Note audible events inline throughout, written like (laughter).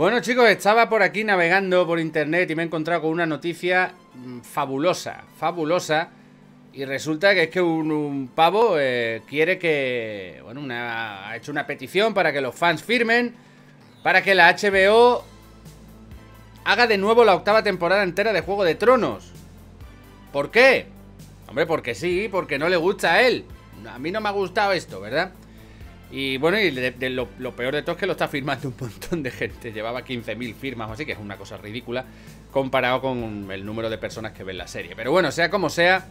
Bueno chicos, estaba por aquí navegando por internet y me he encontrado con una noticia mm, fabulosa, fabulosa. Y resulta que es que un, pavo eh, quiere que... Bueno, ha hecho una petición para que los fans firmen para que la HBO haga de nuevo la octava temporada entera de Juego de Tronos. ¿Por qué? Hombre, porque sí, porque no le gusta a él. A mí no me ha gustado esto, ¿verdad? Y bueno, y lo, peor de todo es que lo está firmando un montón de gente. Llevaba 15.000 firmas o así, que es una cosa ridícula comparado con el número de personas que ven la serie. Pero bueno, sea como sea,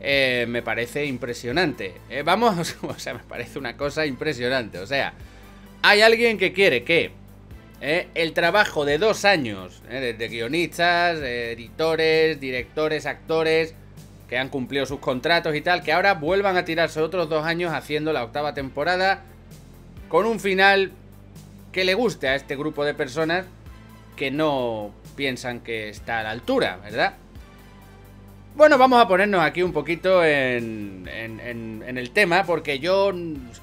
eh, me parece impresionante. Eh, vamos, (laughs) o sea, me parece una cosa impresionante. O sea, hay alguien que quiere que eh, el trabajo de dos años de guionistas, editores, directores, actores que han cumplido sus contratos y tal, que ahora vuelvan a tirarse otros dos años haciendo la octava temporada con un final que le guste a este grupo de personas que no piensan que está a la altura, ¿verdad? Bueno, vamos a ponernos aquí un poquito en, en, el tema, porque yo,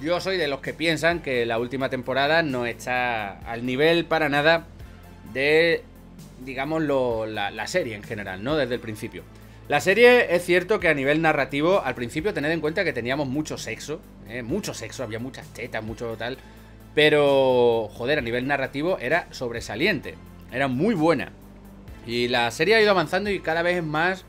yo soy de los que piensan que la última temporada no está al nivel para nada de, digamos, la, la serie en general, ¿no? Desde el principio. La serie es cierto que a nivel narrativo, al principio tened en cuenta que teníamos mucho sexo, ¿eh? mucho sexo, había muchas tetas, mucho tal, pero joder, a nivel narrativo era sobresaliente, era muy buena. Y la serie ha ido avanzando y cada vez es más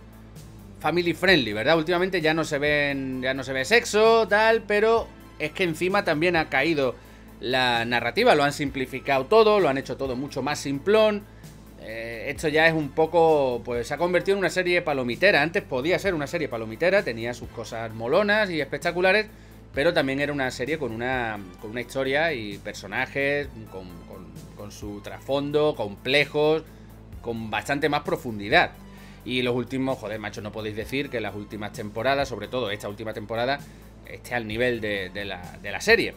family friendly, ¿verdad? Últimamente ya no se ven, ya no se ve sexo, tal, pero es que encima también ha caído la narrativa, lo han simplificado todo, lo han hecho todo mucho más simplón. Eh, esto ya es un poco, pues se ha convertido en una serie palomitera. Antes podía ser una serie palomitera, tenía sus cosas molonas y espectaculares, pero también era una serie con una, con una historia y personajes, con, con su trasfondo, complejos, con bastante más profundidad. Y los últimos, joder, macho, no podéis decir que las últimas temporadas, sobre todo esta última temporada, esté al nivel de, de, la, de la serie.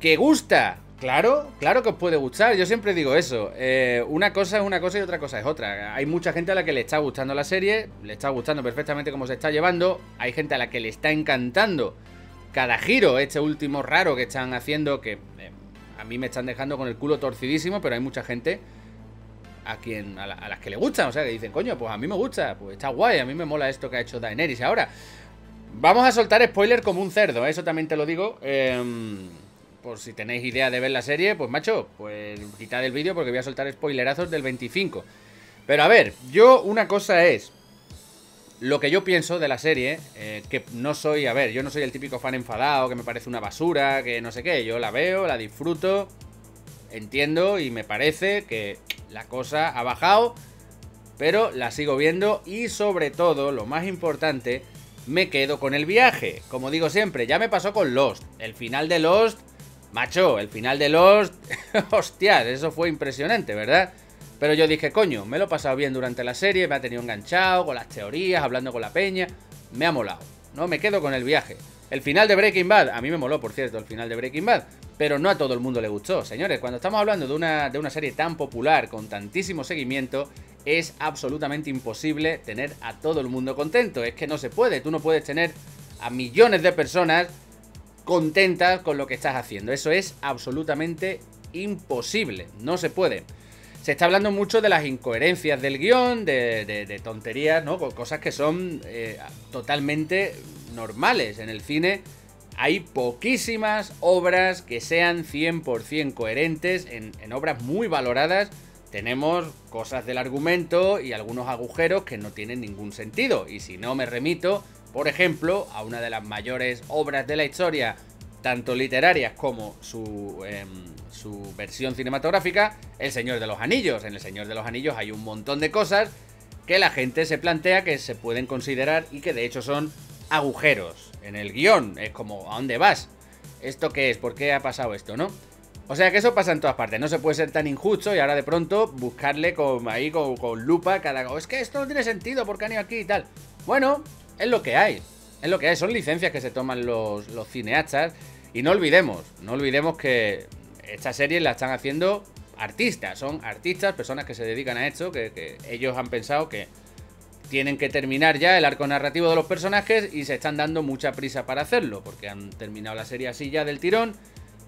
¿Que gusta? Claro, claro que os puede gustar. Yo siempre digo eso. Eh, una cosa es una cosa y otra cosa es otra. Hay mucha gente a la que le está gustando la serie, le está gustando perfectamente cómo se está llevando. Hay gente a la que le está encantando cada giro, este último raro que están haciendo, que eh, a mí me están dejando con el culo torcidísimo, pero hay mucha gente a quien a, las que le gustan. O sea, que dicen, coño, pues a mí me gusta, pues está guay, a mí me mola esto que ha hecho Daenerys. Ahora, vamos a soltar spoiler como un cerdo, eso también te lo digo. Eh, por si tenéis idea de ver la serie, pues macho, pues quitad el vídeo porque voy a soltar spoilerazos del 25. Pero a ver, yo una cosa es lo que yo pienso de la serie, eh, que no soy, a ver, yo no soy el típico fan enfadado, que me parece una basura, que no sé qué, yo la veo, la disfruto, entiendo y me parece que la cosa ha bajado, pero la sigo viendo y sobre todo, lo más importante, me quedo con el viaje. Como digo siempre, ya me pasó con Lost. El final de Lost Macho, el final de Lost, (laughs) hostias, eso fue impresionante, ¿verdad? Pero yo dije, coño, me lo he pasado bien durante la serie, me ha tenido enganchado con las teorías, hablando con la peña, me ha molado, ¿no? Me quedo con el viaje. El final de Breaking Bad, a mí me moló, por cierto, el final de Breaking Bad, pero no a todo el mundo le gustó. Señores, cuando estamos hablando de una, de una serie tan popular, con tantísimo seguimiento, es absolutamente imposible tener a todo el mundo contento. Es que no se puede, tú no puedes tener a millones de personas contenta con lo que estás haciendo. Eso es absolutamente imposible, no se puede. Se está hablando mucho de las incoherencias del guion, de, tonterías, ¿no? Cosas que son eh, totalmente normales. En el cine hay poquísimas obras que sean 100% coherentes, en, en obras muy valoradas tenemos cosas del argumento y algunos agujeros que no tienen ningún sentido. Y si no me remito por ejemplo, a una de las mayores obras de la historia, tanto literarias como su, em, su versión cinematográfica, El Señor de los Anillos. En El Señor de los Anillos hay un montón de cosas que la gente se plantea que se pueden considerar y que de hecho son agujeros en el guion. Es como, ¿a dónde vas? ¿Esto qué es? ¿Por qué ha pasado esto, no? O sea que eso pasa en todas partes, no se puede ser tan injusto y ahora de pronto buscarle con, ahí con, lupa cada... Es que esto no tiene sentido, porque han ido aquí y tal? Bueno, es lo que hay. Es lo que hay. Son licencias que se toman los, cineastas. Y no olvidemos, no olvidemos que esta serie la están haciendo artistas. Son artistas, personas que se dedican a esto, que, ellos han pensado que tienen que terminar ya el arco narrativo de los personajes y se están dando mucha prisa para hacerlo, porque han terminado la serie así ya del tirón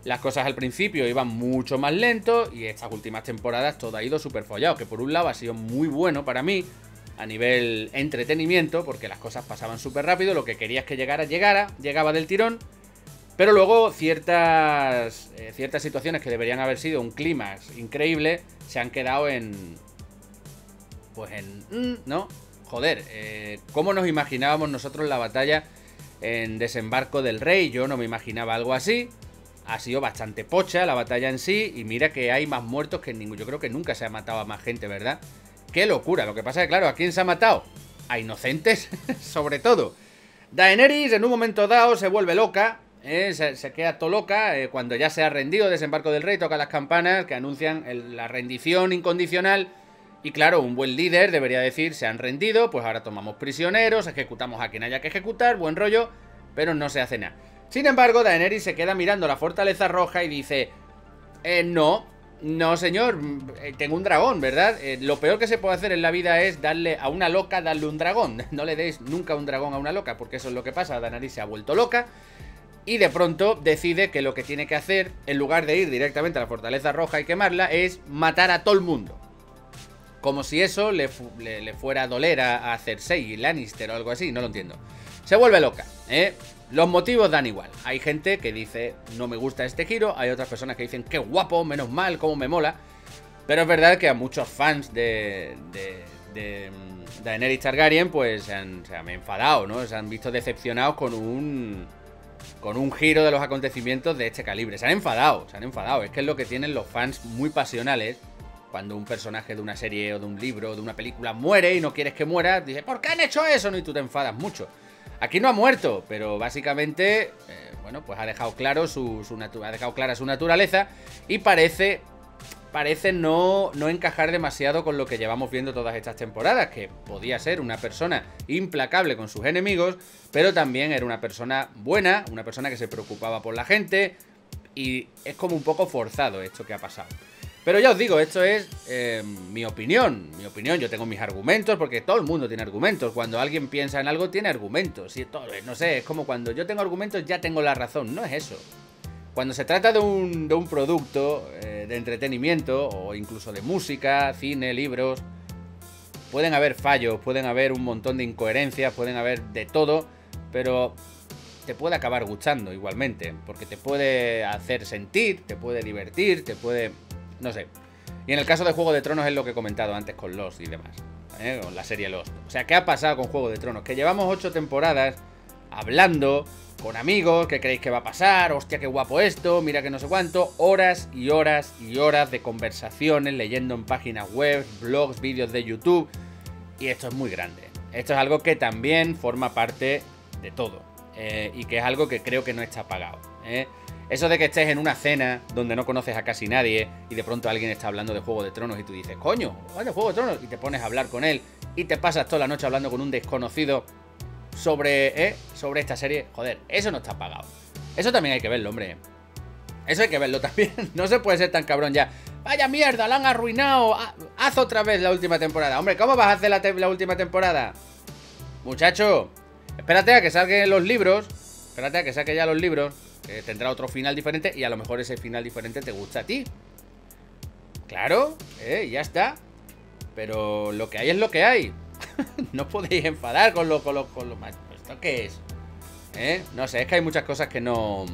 Las cosas al principio iban mucho más lento y estas últimas temporadas todo ha ido súper follado, que por un lado ha sido muy bueno para mí a nivel entretenimiento, porque las cosas pasaban súper rápido, lo que querías que llegara, llegara, llegaba del tirón, pero luego ciertas, eh, ciertas situaciones que deberían haber sido un clímax increíble se han quedado en... Pues en... Mm, ¿No? Joder, eh, ¿cómo nos imaginábamos nosotros la batalla en Desembarco del Rey? Yo no me imaginaba algo así ha sido bastante pocha la batalla en sí. Y mira que hay más muertos que ningún. Yo creo que nunca se ha matado a más gente, ¿verdad? Qué locura. Lo que pasa es que, claro, ¿a quién se ha matado? A inocentes, (laughs) sobre todo. Daenerys en un momento dado se vuelve loca. ¿eh? se, queda todo loca. Eh, cuando ya se ha rendido Desembarco del Rey, toca las campanas que anuncian la rendición incondicional. Y claro, un buen líder debería decir, se han rendido, pues ahora tomamos prisioneros, ejecutamos a quien haya que ejecutar, buen rollo, pero no se hace nada. Sin embargo, Daenerys se queda mirando la fortaleza roja y dice, eh, no, no señor, eh, tengo un dragón, ¿verdad? Eh, lo peor que se puede hacer en la vida es darle a una loca, darle un dragón. (laughs) No le deis nunca un dragón a una loca, porque eso es lo que pasa, Daenerys se ha vuelto loca. Y de pronto decide que lo que tiene que hacer, en lugar de ir directamente a la fortaleza roja y quemarla, es matar a todo el mundo. Como si eso le, fuera a doler a, a Cersei, Lannister o algo así, no lo entiendo. Se vuelve loca, ¿eh? Los motivos dan igual. Hay gente que dice, no me gusta este giro. Hay otras personas que dicen, qué guapo, menos mal, cómo me mola. Pero es verdad que a muchos fans de, de, de Daenerys Targaryen, pues se han, se han enfadado, ¿no? Se han visto decepcionados con un con un giro de los acontecimientos de este calibre. Se han enfadado, se han enfadado. Es que es lo que tienen los fans muy pasionales. Cuando un personaje de una serie o de un libro o de una película muere y no quieres que muera, dices, ¿por qué han hecho eso? ¿no? Y tú te enfadas mucho. Aquí no ha muerto, pero básicamente, eh, bueno, pues ha dejado claro su, ha dejado clara su naturaleza y parece parece no, no encajar demasiado con lo que llevamos viendo todas estas temporadas, que podía ser una persona implacable con sus enemigos, pero también era una persona buena, una persona que se preocupaba por la gente, y es como un poco forzado esto que ha pasado. Pero ya os digo, esto es eh, mi opinión. Mi opinión, yo tengo mis argumentos, porque todo el mundo tiene argumentos. Cuando alguien piensa en algo, tiene argumentos. Y todo, no sé, es como cuando yo tengo argumentos, ya tengo la razón. No es eso. Cuando se trata de un, de un producto eh, de entretenimiento, o incluso de música, cine, libros, pueden haber fallos, pueden haber un montón de incoherencias, pueden haber de todo, pero te puede acabar gustando igualmente, porque te puede hacer sentir, te puede divertir, te puede no sé. Y en el caso de Juego de Tronos es lo que he comentado antes con Lost y demás. ¿eh? Con la serie Lost. O sea, ¿qué ha pasado con Juego de Tronos? Que llevamos ocho temporadas hablando con amigos, ¿qué creéis que va a pasar? Hostia, qué guapo esto, mira que no sé cuánto. Horas y horas y horas de conversaciones, leyendo en páginas web, blogs, vídeos de YouTube. Y esto es muy grande. Esto es algo que también forma parte de todo. Eh, y que es algo que creo que no está pagado. ¿eh? Eso de que estés en una cena donde no conoces a casi nadie y de pronto alguien está hablando de Juego de Tronos y tú dices, coño, de Juego de Tronos, y te pones a hablar con él y te pasas toda la noche hablando con un desconocido sobre, ¿eh? sobre esta serie, joder, eso no está pagado. Eso también hay que verlo, hombre. Eso hay que verlo también. (laughs) No se puede ser tan cabrón ya. Vaya mierda, la han arruinado. Haz otra vez la última temporada. Hombre, ¿cómo vas a hacer la, la última temporada? Muchacho, espérate a que salgan los libros. Espérate a que saque ya los libros tendrá otro final diferente y a lo mejor ese final diferente te gusta a ti. Claro, eh, ya está. Pero lo que hay es lo que hay. (laughs) no podéis enfadar con lo, con lo, con lo más. ¿Esto qué es? ¿Eh? No sé, es que hay muchas cosas que no.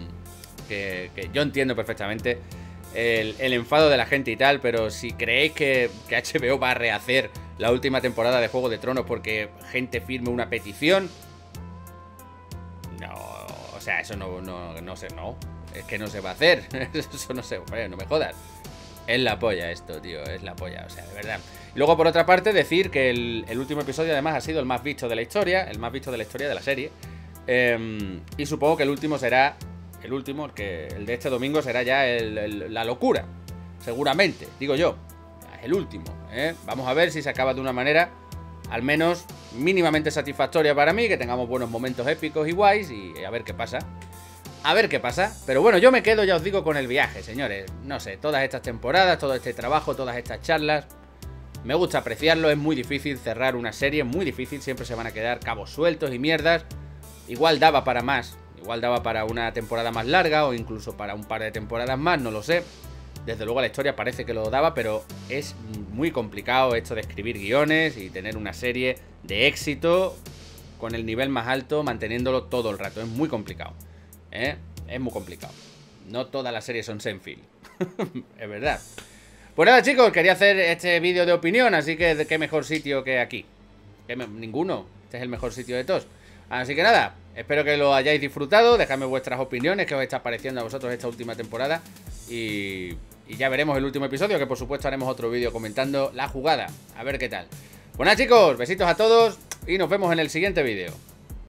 que, yo entiendo perfectamente. El, enfado de la gente y tal, pero si creéis que, que HBO va a rehacer la última temporada de Juego de Tronos porque gente firme una petición, sea, eso no, no, no sé, no. Es que no se va a hacer. (laughs) Eso no sé, no me jodas. Es la polla esto, tío, es la polla, o sea, de verdad. Luego, por otra parte, decir que el, último episodio además ha sido el más visto de la historia, el más visto de la historia de la serie. Em, y supongo que el último será, el último, el, que, el de este domingo será ya la locura, seguramente, digo yo. Es el último, ¿eh? Vamos a ver si se acaba de una manera al menos mínimamente satisfactoria para mí, que tengamos buenos momentos épicos y guays y a ver qué pasa. A ver qué pasa. Pero bueno, yo me quedo, ya os digo, con el viaje, señores. No sé, todas estas temporadas, todo este trabajo, todas estas charlas. Me gusta apreciarlo, es muy difícil cerrar una serie, muy difícil, siempre se van a quedar cabos sueltos y mierdas. Igual daba para más, Igual daba para una temporada más larga o incluso para un par de temporadas más, no lo sé. Desde luego la historia parece que lo daba, pero es muy complicado esto de escribir guiones y tener una serie de éxito con el nivel más alto, manteniéndolo todo el rato. Es muy complicado. ¿eh? Es muy complicado. No todas las series son Senfield. (laughs) es verdad. Pues nada, chicos, quería hacer este vídeo de opinión, así que qué mejor sitio que aquí. ninguno. Este es el mejor sitio de todos. Así que nada, espero que lo hayáis disfrutado. Dejadme vuestras opiniones, que os está pareciendo a vosotros esta última temporada. Y, y ya veremos el último episodio, que por supuesto haremos otro vídeo comentando la jugada. A ver qué tal. Bueno, chicos, besitos a todos y nos vemos en el siguiente vídeo.